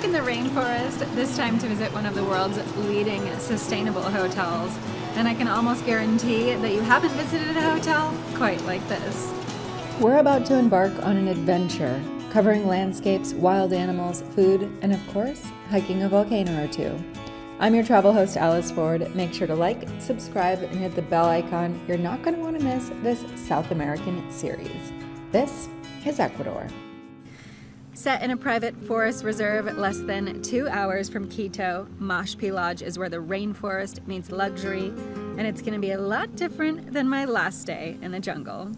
back in the rainforest, this time to visit one of the world's leading sustainable hotels. And I can almost guarantee that you haven't visited a hotel quite like this. We're about to embark on an adventure covering landscapes, wild animals, food, and of course, hiking a volcano or two. I'm your travel host, Alice Ford. Make sure to like, subscribe, and hit the bell icon. You're not going to want to miss this South American series. This is Ecuador. Set in a private forest reserve less than two hours from Quito, Mashpi Lodge is where the rainforest meets luxury, and it's going to be a lot different than my last day in the jungle.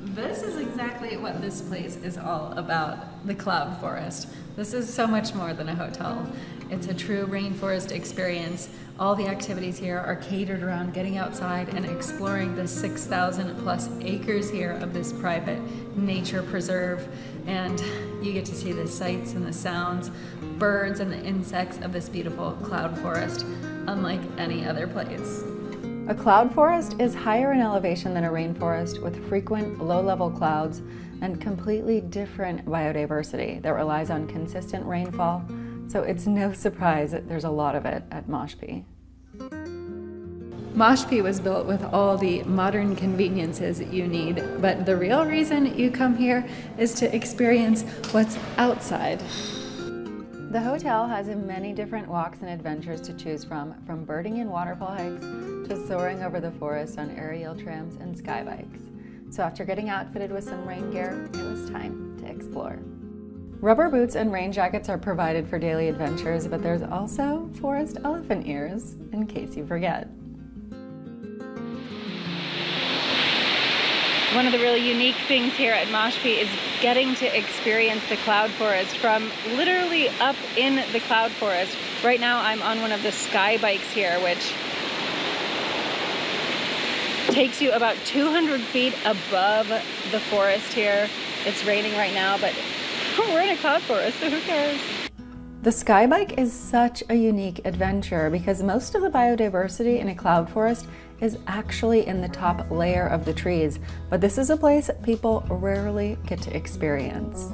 This is exactly what this place is all about the cloud forest. This is so much more than a hotel. It's a true rainforest experience. All the activities here are catered around getting outside and exploring the 6,000 plus acres here of this private nature preserve. And you get to see the sights and the sounds, birds and the insects of this beautiful cloud forest, unlike any other place. A cloud forest is higher in elevation than a rainforest with frequent low-level clouds and completely different biodiversity that relies on consistent rainfall, so it's no surprise that there's a lot of it at Mashpi. Mashpi was built with all the modern conveniences that you need, but the real reason you come here is to experience what's outside. The hotel has many different walks and adventures to choose from, from birding and waterfall hikes to soaring over the forest on aerial trams and sky bikes. So after getting outfitted with some rain gear, it was time to explore. Rubber boots and rain jackets are provided for daily adventures, but there's also forest elephant ears in case you forget. One of the really unique things here at Mashpi is getting to experience the cloud forest from literally up in the cloud forest. Right now I'm on one of the sky bikes here, which takes you about 200 feet above the forest here. It's raining right now, but we're in a cloud forest, so who cares? The Skybike is such a unique adventure because most of the biodiversity in a cloud forest is actually in the top layer of the trees, but this is a place people rarely get to experience.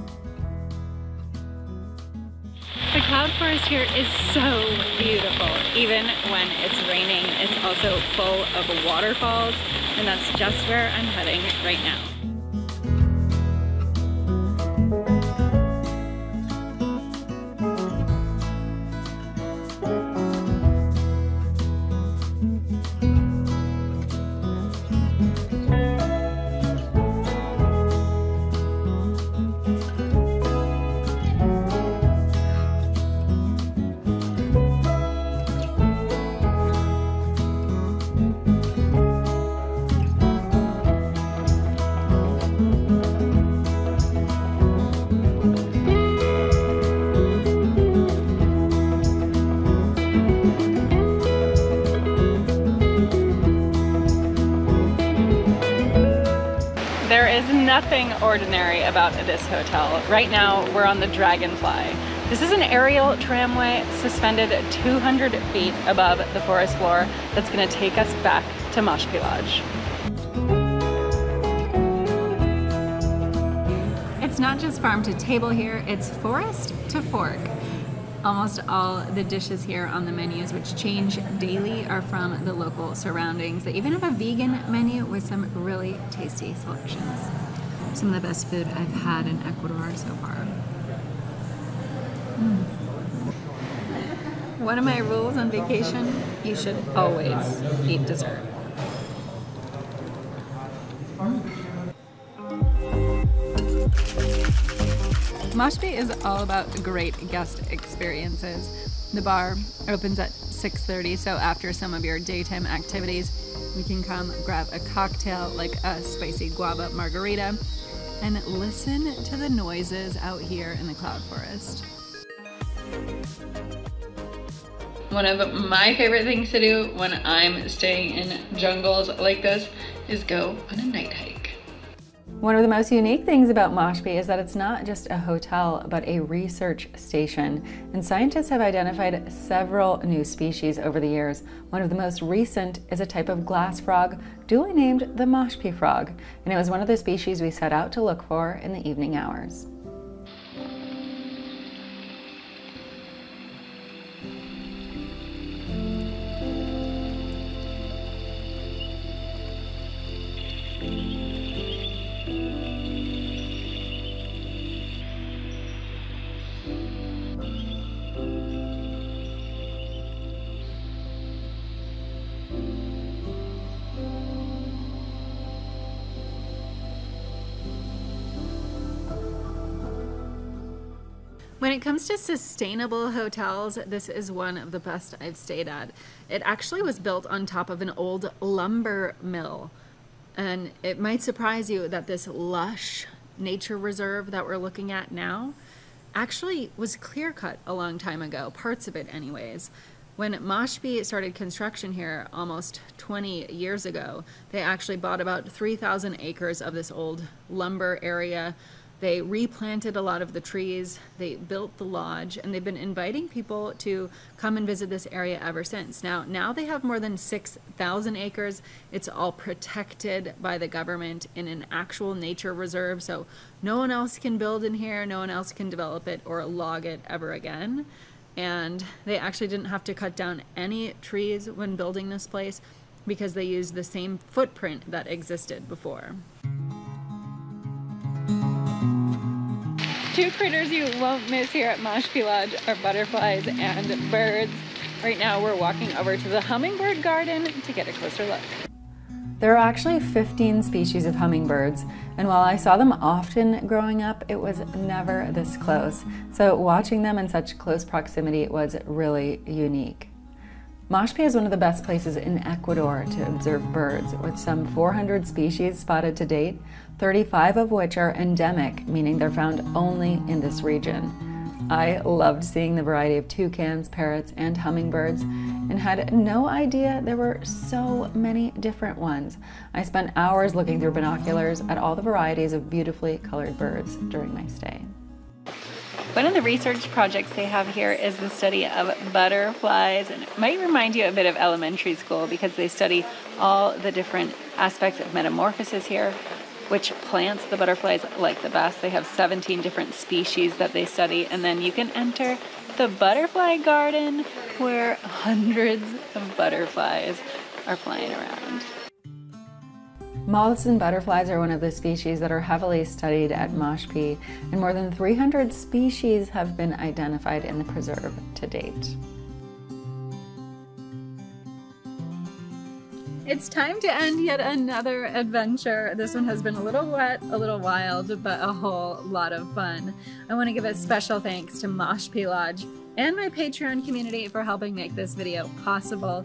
The cloud forest here is so beautiful. Even when it's raining, it's also full of waterfalls, and that's just where I'm heading right now. Nothing ordinary about this hotel. Right now, we're on the Dragonfly. This is an aerial tramway suspended 200 feet above the forest floor that's gonna take us back to Mashpi Lodge. It's not just farm to table here, it's forest to fork. Almost all the dishes here on the menus, which change daily, are from the local surroundings. They even have a vegan menu with some really tasty selections. Some of the best food I've had in Ecuador so far. Mm. One of my rules on vacation, you should always eat dessert. Mashpi is all about great guest experiences. The bar opens at 6.30, so after some of your daytime activities, we can come grab a cocktail like a spicy guava margarita and listen to the noises out here in the cloud forest. One of my favorite things to do when I'm staying in jungles like this is go on a night hike. One of the most unique things about Mashpi is that it's not just a hotel, but a research station. And scientists have identified several new species over the years. One of the most recent is a type of glass frog, duly named the Mashpi frog. And it was one of the species we set out to look for in the evening hours. When it comes to sustainable hotels, this is one of the best I've stayed at. It actually was built on top of an old lumber mill. And it might surprise you that this lush nature reserve that we're looking at now actually was clear cut a long time ago, parts of it, anyways. When Mashpi started construction here almost 20 years ago, they actually bought about 3,000 acres of this old lumber area they replanted a lot of the trees, they built the lodge, and they've been inviting people to come and visit this area ever since. Now, now they have more than 6,000 acres. It's all protected by the government in an actual nature reserve, so no one else can build in here, no one else can develop it or log it ever again. And they actually didn't have to cut down any trees when building this place because they used the same footprint that existed before. Two critters you won't miss here at Mashpi Lodge are butterflies and birds. Right now we're walking over to the hummingbird garden to get a closer look. There are actually 15 species of hummingbirds, and while I saw them often growing up, it was never this close. So watching them in such close proximity was really unique. Mashpi is one of the best places in Ecuador to observe birds, with some 400 species spotted to date, 35 of which are endemic, meaning they're found only in this region. I loved seeing the variety of toucans, parrots, and hummingbirds, and had no idea there were so many different ones. I spent hours looking through binoculars at all the varieties of beautifully colored birds during my stay. One of the research projects they have here is the study of butterflies, and it might remind you a bit of elementary school because they study all the different aspects of metamorphosis here, which plants the butterflies like the best. They have 17 different species that they study, and then you can enter the butterfly garden where hundreds of butterflies are flying around. Moths and butterflies are one of the species that are heavily studied at Mashpi, and more than 300 species have been identified in the preserve to date. It's time to end yet another adventure. This one has been a little wet, a little wild, but a whole lot of fun. I want to give a special thanks to Mashpi Lodge and my Patreon community for helping make this video possible.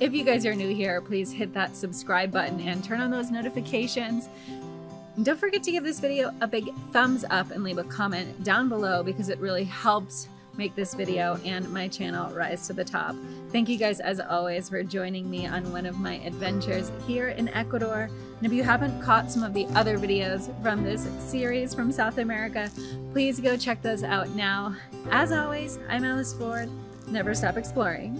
If you guys are new here, please hit that subscribe button and turn on those notifications. And don't forget to give this video a big thumbs up and leave a comment down below because it really helps make this video and my channel rise to the top. Thank you guys as always for joining me on one of my adventures here in Ecuador. And if you haven't caught some of the other videos from this series from South America, please go check those out now. As always, I'm Alice Ford. Never stop exploring.